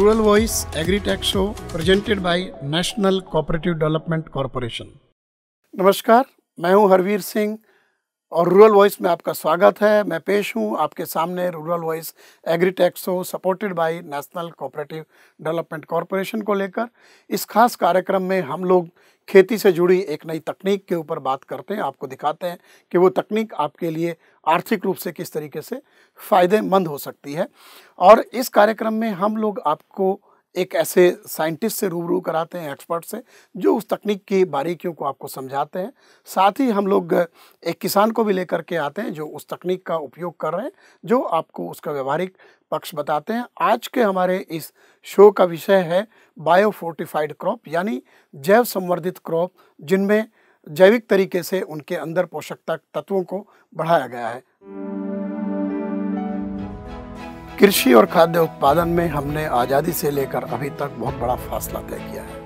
Rural Voice Agritech show presented by National Cooperative Development Corporation नमस्कार, मैं हूँ हरवीर सिंह। और रूरल वॉइस में आपका स्वागत है। मैं पेश हूँ आपके सामने Rural Voice Agritech show supported by National Cooperative Development Corporation को लेकर। इस खास कार्यक्रम में हम लोग खेती से जुड़ी एक नई तकनीक के ऊपर बात करते हैं। आपको दिखाते हैं कि वो तकनीक आपके लिए आर्थिक रूप से किस तरीके से फ़ायदेमंद हो सकती है। और इस कार्यक्रम में हम लोग आपको एक ऐसे साइंटिस्ट से रूबरू कराते हैं, एक्सपर्ट से, जो उस तकनीक की बारीकियों को आपको समझाते हैं। साथ ही हम लोग एक किसान को भी लेकर के आते हैं, जो उस तकनीक का उपयोग कर रहे हैं, जो आपको उसका व्यवहारिक पक्ष बताते हैं। आज के हमारे इस शो का विषय है बायो फोर्टिफाइड क्रॉप, यानी जैव संवर्धित क्रॉप, जिनमें जैविक तरीके से उनके अंदर पोषक तत्वों को बढ़ाया गया है। कृषि और खाद्य उत्पादन में हमने आज़ादी से लेकर अभी तक बहुत बड़ा फासला तय किया है।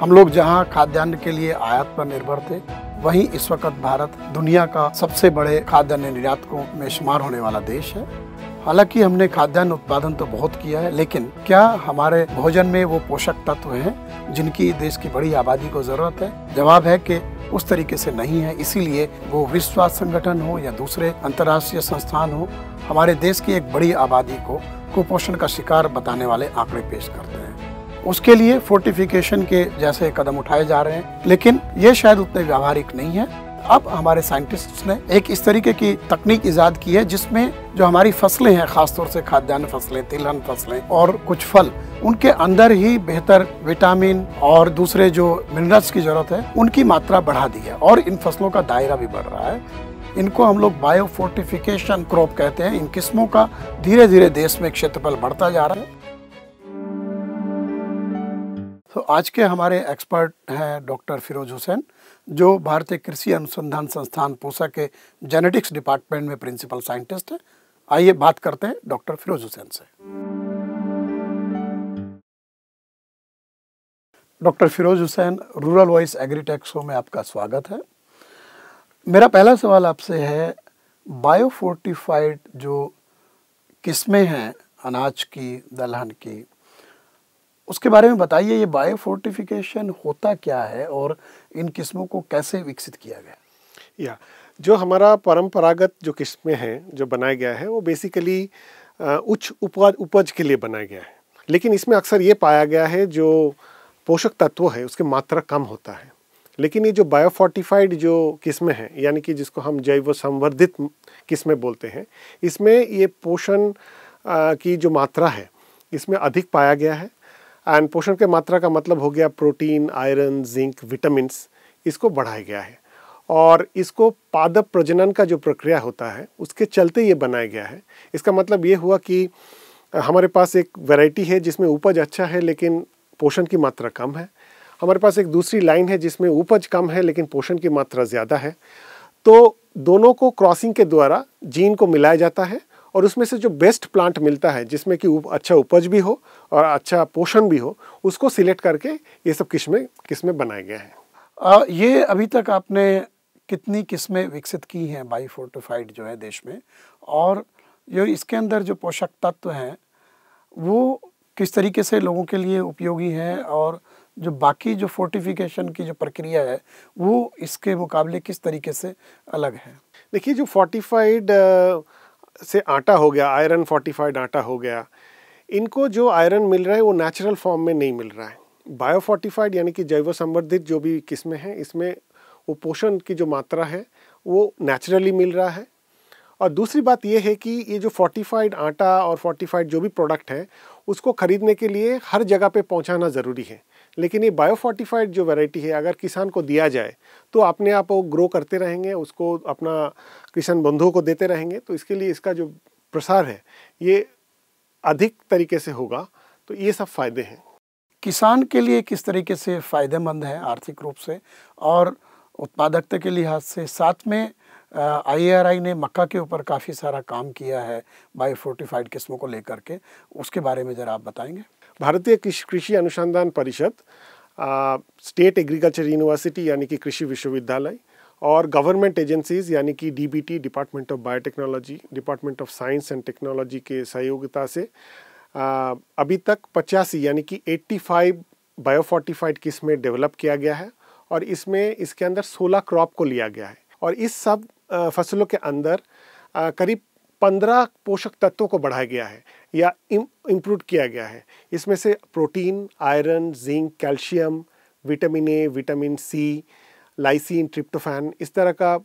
हम लोग जहाँ खाद्यान्न के लिए आयात पर निर्भर थे, वहीं इस वक्त भारत दुनिया का सबसे बड़े खाद्यान्न निर्यातकों में शुमार होने वाला देश है। हालाँकि हमने खाद्यान्न उत्पादन तो बहुत किया है, लेकिन क्या हमारे भोजन में वो पोषक तत्व हैं जिनकी देश की बड़ी आबादी को ज़रूरत है? जवाब है कि उस तरीके से नहीं है। इसीलिए वो विश्व स्वास्थ्य संगठन हो या दूसरे अंतर्राष्ट्रीय संस्थान हो, हमारे देश की एक बड़ी आबादी को कुपोषण का शिकार बताने वाले आंकड़े पेश करते हैं। उसके लिए फोर्टिफिकेशन के जैसे कदम उठाए जा रहे हैं, लेकिन ये शायद उतने व्यावहारिक नहीं है। अब हमारे साइंटिस्ट्स ने एक इस तरीके की तकनीक ईजाद की है जिसमें जो हमारी फ़सलें हैं, खासतौर से खाद्यान्न फ़सलें, तिलहन फ़सलें और कुछ फल, उनके अंदर ही बेहतर विटामिन और दूसरे जो मिनरल्स की ज़रूरत है, उनकी मात्रा बढ़ा दी है और इन फ़सलों का दायरा भी बढ़ रहा है। इनको हम लोग बायो फोर्टिफिकेशन क्रॉप कहते हैं। इन किस्मों का धीरे धीरे देश में क्षेत्रफल बढ़ता जा रहा है। तो आज के हमारे एक्सपर्ट हैं डॉक्टर फिरोज हुसैन। जो भारतीय कृषि अनुसंधान संस्थान पूसा के जेनेटिक्स डिपार्टमेंट में प्रिंसिपल साइंटिस्ट हैं। आइए बात करते हैं डॉक्टर फिरोज हुसैन से। Doctor Firoz Hussain Rural Voice Agritech show में आपका स्वागत है। मेरा पहला सवाल आपसे है बायोफोर्टिफाइड जो किस्में हैं, अनाज की, दलहन की उसके बारे में बताइए, ये बायो फोर्टिफिकेशन होता क्या है और इन किस्मों को कैसे विकसित किया गया? या, जो हमारा परंपरागत जो किस्में हैं, जो बनाया गया है, वो बेसिकली उच्च उपज उपज के लिए बनाया गया है। लेकिन इसमें अक्सर ये पाया गया है, जो पोषक तत्व है, उसकी मात्रा कम होता है। लेकिन ये जो बायोफोर्टिफाइड जो किस्में हैं, यानी कि जिसको हम जैव संवर्धित किस्में बोलते हैं, इसमें ये पोषण की जो मात्रा है, इसमें अधिक पाया गया है। एंड पोषण के मात्रा का मतलब हो गया प्रोटीन आयरन जिंक विटामिन्स इसको बढ़ाया गया है। और इसको पादप प्रजनन का जो प्रक्रिया होता है, उसके चलते ये बनाया गया है। इसका मतलब ये हुआ कि, हमारे पास एक वैरायटी है जिसमें उपज अच्छा है, लेकिन पोषण की मात्रा कम है। हमारे पास एक दूसरी लाइन है जिसमें उपज कम है, लेकिन पोषण की मात्रा ज़्यादा है। तो दोनों को क्रॉसिंग के द्वारा जीन को मिलाया जाता है और उसमें से जो बेस्ट प्लांट मिलता है जिसमें कि अच्छा उपज भी हो और अच्छा पोषण भी हो उसको सिलेक्ट करके ये सब किस्में किस्में बनाए गए हैं। ये अभी तक आपने कितनी किस्में विकसित की हैं बाई फोर्टिफाइड जो है देश में? और जो इसके अंदर जो पोषक तत्व हैं वो किस तरीके से लोगों के लिए उपयोगी हैं? और जो बाकी जो फोर्टिफिकेशन की जो प्रक्रिया है वो इसके मुकाबले किस तरीके से अलग है? देखिए जो फोर्टिफाइड से आटा हो गया आयरन फोर्टिफाइड आटा हो गया, इनको जो आयरन मिल रहा है वो नेचुरल फॉर्म में नहीं मिल रहा है। बायो फोर्टिफाइड यानी कि जैव संवर्धित जो भी किस्में हैं, इसमें वो पोषण की जो मात्रा है, वो नेचुरली मिल रहा है। और दूसरी बात ये है कि ये जो फोर्टिफाइड आटा और फोर्टिफाइड जो भी प्रोडक्ट है, उसको ख़रीदने के लिए हर जगह पे पहुंचाना ज़रूरी है। लेकिन ये बायोफोर्टिफाइड जो वैरायटी है, अगर किसान को दिया जाए तो अपने आप वो ग्रो करते रहेंगे, उसको अपना किसान बंधुओं को देते रहेंगे तो इसके लिए इसका जो प्रसार है, ये अधिक तरीके से होगा तो ये सब फ़ायदे हैं। किसान के लिए किस तरीके से फ़ायदेमंद है आर्थिक रूप से और उत्पादकता के लिहाज से? साथ में आई ने मक्का के ऊपर काफ़ी सारा काम किया है बायो फोर्टिफाइड किस्मों को लेकर के। उसके बारे में ज़रा आप बताएँगे। भारतीय कृषि अनुसंधान परिषद स्टेट एग्रीकल्चर यूनिवर्सिटी यानी कि कृषि विश्वविद्यालय और गवर्नमेंट एजेंसीज यानी कि DBT department of biotechnology department of science and technology के सहयोगिता से अभी तक पचासी यानी कि 85 बायोफोर्टिफाइड किस्में डेवलप किया गया है और इसमें, इसके अंदर 16 क्रॉप को लिया गया है। और इस सब फ़सलों के अंदर करीब 15 पोषक तत्वों को बढ़ाया गया है या इम्प्रूव किया गया है। इसमें से protein iron zinc calcium vitamin A vitamin C lysine tryptophan इस तरह का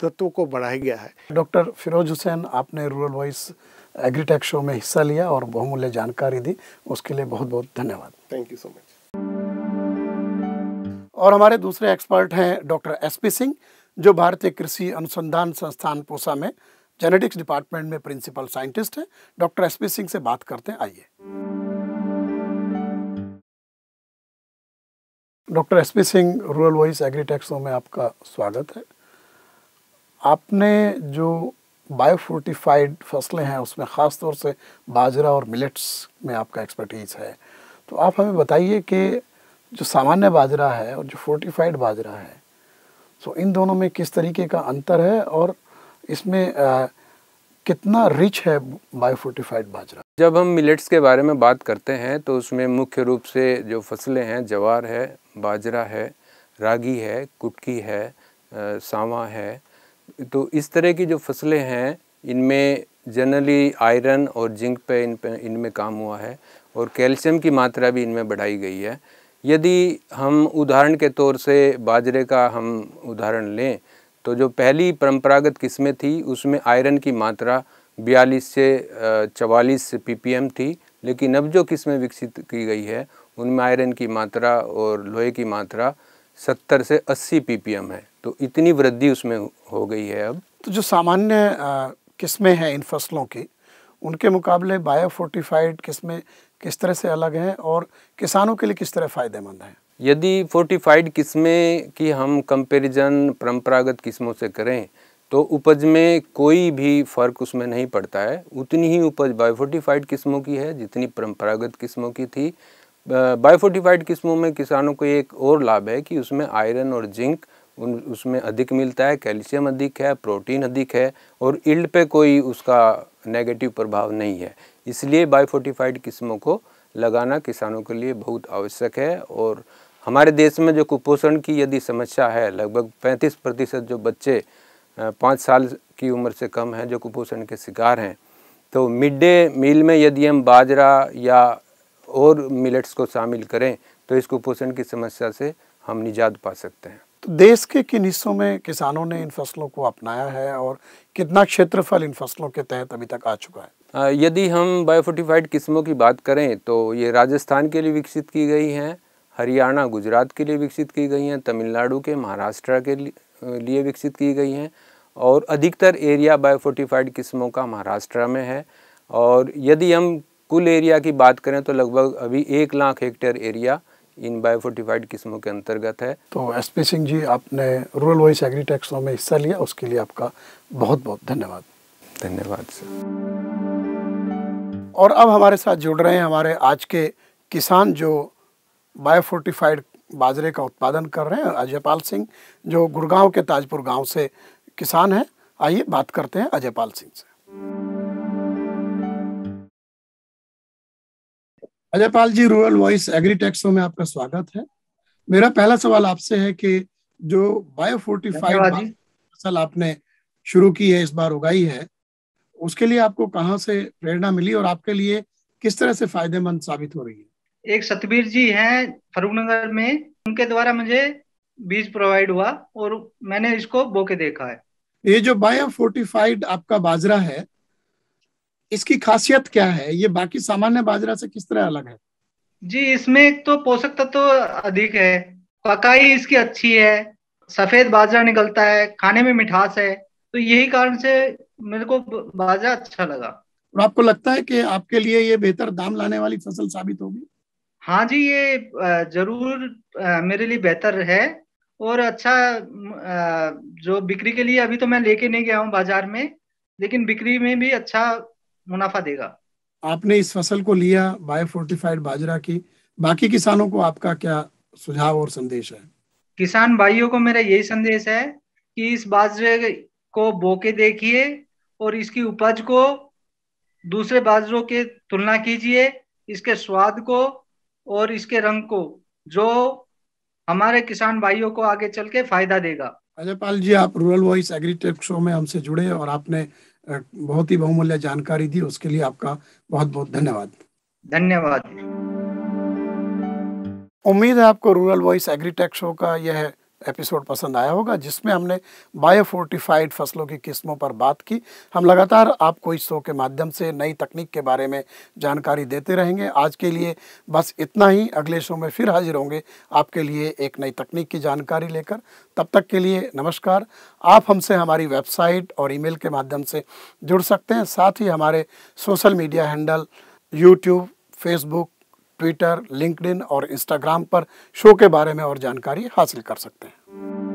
तत्वों को बढ़ाया गया है। डॉक्टर फिरोज हुसैन आपने रूरल वॉइस एग्रीटेक शो में हिस्सा लिया और बहुमूल्य जानकारी दी। उसके लिए बहुत बहुत धन्यवाद। थैंक यू सो मच और हमारे दूसरे एक्सपर्ट हैं डॉक्टर एस पी सिंह। जो भारतीय कृषि अनुसंधान संस्थान पूसा में जेनेटिक्स डिपार्टमेंट में प्रिंसिपल साइंटिस्ट हैं डॉक्टर एस पी सिंह से बात करते हैं, आइए। Doctor S P Singh Rural Voice agritech show में आपका स्वागत है। आपने जो बायोफोर्टिफाइड फ़सलें हैं, उसमें ख़ास तौर से बाजरा और मिलेट्स में आपका एक्सपर्टीज़ है तो आप हमें बताइए कि जो सामान्य बाजरा है और जो फोर्टिफाइड बाजरा है तो इन दोनों में किस तरीके का अंतर है और इसमें आ, कितना रिच है बायोफोर्टिफाइड बाजरा? जब हम मिलेट्स के बारे में बात करते हैं तो उसमें मुख्य रूप से जो फ़सलें हैं जवार है बाजरा है रागी है कुटकी है आ, सावा है। तो इस तरह की जो फ़सलें हैं इनमें जनरली आयरन और जिंक पे इन पे इनमें काम हुआ है और कैल्शियम की मात्रा भी इनमें बढ़ाई गई है। यदि हम उदाहरण के तौर से बाजरे का हम उदाहरण लें तो जो पहली परंपरागत किस्में थी, उसमें आयरन की मात्रा बयालीस से चवालीस पीपीएम थी, लेकिन अब जो किस्में विकसित की गई है, उनमें आयरन की मात्रा और लोहे की मात्रा सत्तर से अस्सी पीपीएम है। तो इतनी वृद्धि उसमें हो गई है अब। तो जो सामान्य किस्में हैं इन फ़सलों की, उनके मुकाबले बायोफोर्टिफाइड किस्में किस तरह से अलग हैं और किसानों के लिए किस तरह फ़ायदेमंद हैं? यदि फोर्टिफाइड किस्में की हम कंपैरिजन परंपरागत किस्मों से करें तो उपज में कोई भी फ़र्क उसमें नहीं पड़ता है। उतनी ही उपज बायोफोर्टिफाइड किस्मों की है, जितनी परंपरागत किस्मों की थी। बायोफोर्टिफाइड किस्मों में किसानों को एक और लाभ है कि उसमें आयरन और जिंक उन, उसमें अधिक मिलता है कैल्शियम अधिक है प्रोटीन अधिक है और इल्ड पे कोई उसका नेगेटिव प्रभाव नहीं है। इसलिए बायोफोर्टिफाइड किस्मों को लगाना किसानों के लिए बहुत आवश्यक है और हमारे देश में जो कुपोषण की यदि समस्या है, लगभग 35 प्रतिशत जो बच्चे पाँच साल की उम्र से कम हैं जो कुपोषण के शिकार हैं तो मिड डे मील में यदि हम बाजरा या और मिलेट्स को शामिल करें तो इस कुपोषण की समस्या से हम निजात पा सकते हैं। तो देश के किन हिस्सों में किसानों ने इन फ़सलों को अपनाया है और कितना क्षेत्रफल इन फ़सलों के तहत अभी तक आ चुका है? यदि हम बायोफोर्टिफाइड किस्मों की बात करें तो ये राजस्थान के लिए विकसित की गई हैं हरियाणा गुजरात के लिए विकसित की गई हैं तमिलनाडु के महाराष्ट्र के लिए विकसित की गई हैं और अधिकतर एरिया बायोफोर्टिफाइड किस्मों का महाराष्ट्र में है। और यदि हम कुल एरिया की बात करें तो लगभग अभी एक लाख हेक्टेयर एरिया इन बायोफोर्टिफाइड किस्मों के अंतर्गत है। तो एस पी सिंह जी आपने रूरल वॉइस एग्रीटेक्सो में हिस्सा लिया उसके लिए आपका बहुत बहुत धन्यवाद। धन्यवाद सर। और अब हमारे साथ जुड़ रहे हैं हमारे आज के किसान जो बायोफोर्टिफाइड बाजरे का उत्पादन कर रहे हैं अजयपाल सिंह जो गुड़गांव के ताजपुर गाँव से किसान हैं। आइए बात करते हैं अजय पाल सिंह से। अजयपाल जी रूरल वॉइस एग्रीटेक्सो में आपका स्वागत है। मेरा पहला सवाल आपसे है कि जो बायोफोर्टिफाइड फ़सल आपने शुरू की है इस बार उगाई है उसके लिए आपको कहाँ से प्रेरणा मिली और आपके लिए किस तरह से फ़ायदेमंद साबित हो रही है? एक सतबीर जी हैं फरूखनगर में। उनके द्वारा मुझे बीज प्रोवाइड हुआ और मैंने इसको बोके देखा है। ये जो बायो फोर्टिफाइड आपका बाजरा है इसकी खासियत क्या है? ये बाकी सामान्य बाजरा से किस तरह अलग है? जी इसमें तो पोषक तत्व तो अधिक है। पकाई इसकी अच्छी है। सफ़ेद बाजरा निकलता है। खाने में मिठास है। तो यही कारण से मेरे को बाजरा अच्छा लगा। और आपको लगता है कि आपके लिए ये बेहतर दाम लाने वाली फ़सल साबित होगी? हाँ जी ये ज़रूर मेरे लिए बेहतर है। और अच्छा जो बिक्री के लिए अभी तो मैं लेके नहीं गया हूँ बाज़ार में लेकिन बिक्री में भी अच्छा मुनाफा देगा। आपने इस फ़सल को लिया बायोफोर्टिफाइड बाजरा की। बाकी किसानों को आपका क्या सुझाव और संदेश है? किसान भाइयों को मेरा यही संदेश है कि इस बाजरे को बो के देखिए और इसकी उपज को दूसरे बाजरों के तुलना कीजिए इसके स्वाद को और इसके रंग को जो हमारे किसान भाइयों को आगे चल के फ़ायदा देगा। अजय पाल जी आप रूरल वॉइस एग्रीटेक शो में हमसे जुड़े और आपने बहुत ही बहुमूल्य जानकारी दी उसके लिए आपका बहुत बहुत धन्यवाद। धन्यवाद। उम्मीद है आपको रूरल वॉइस एग्रीटेक शो का यह एपिसोड पसंद आया होगा, जिसमें हमने बायोफोर्टिफाइड फ़सलों की किस्मों पर बात की। हम लगातार आपको इस शो के माध्यम से नई तकनीक के बारे में जानकारी देते रहेंगे। आज के लिए बस इतना ही। अगले शो में फिर हाजिर होंगे आपके लिए एक नई तकनीक की जानकारी लेकर। तब तक के लिए नमस्कार। आप हमसे हमारी वेबसाइट और ईमेल के माध्यम से जुड़ सकते हैं। साथ ही हमारे social media handle, YouTube, Facebook Twitter LinkedIn और इंस्टाग्राम पर शो के बारे में और जानकारी हासिल कर सकते हैं।